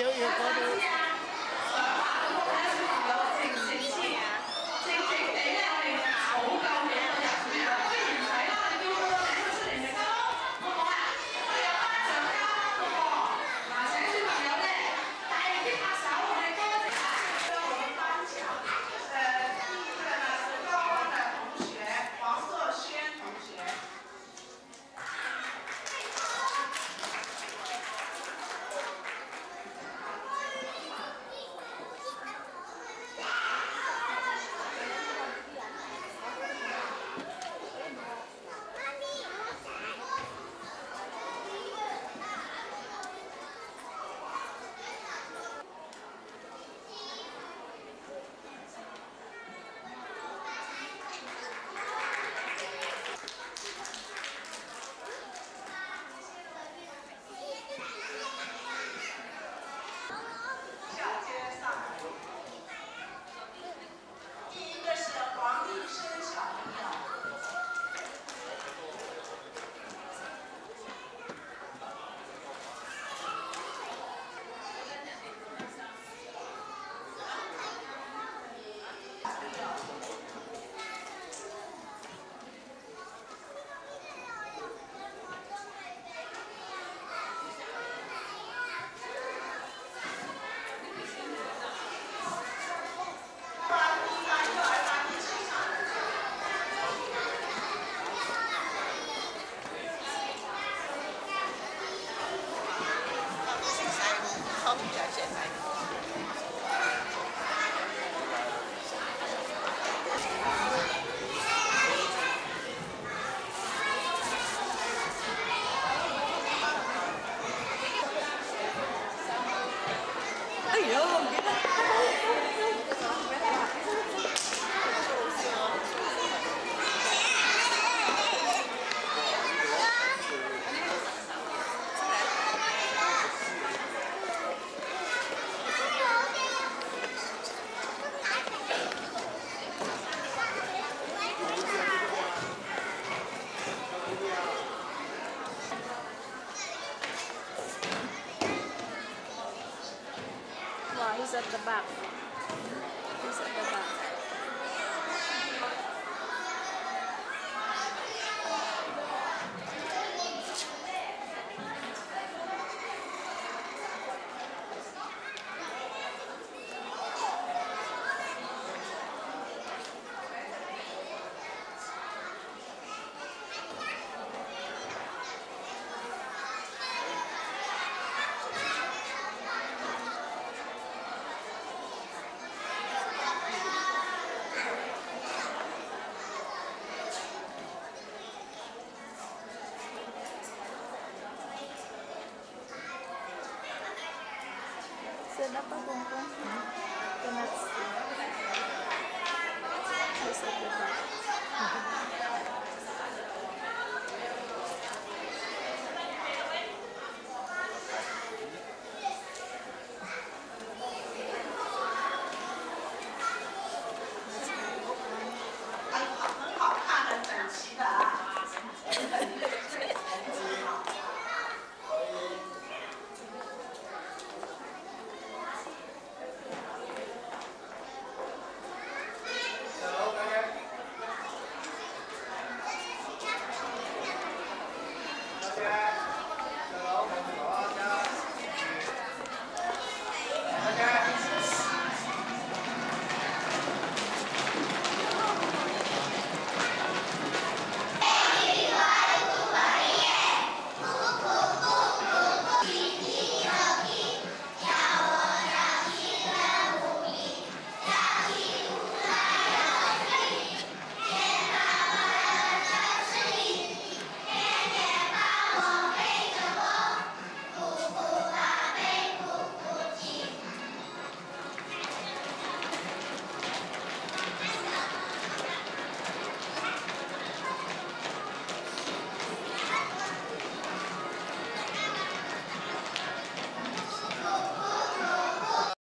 有有嗰度。He's at the back. He's at the back. Saan na pa kung kung?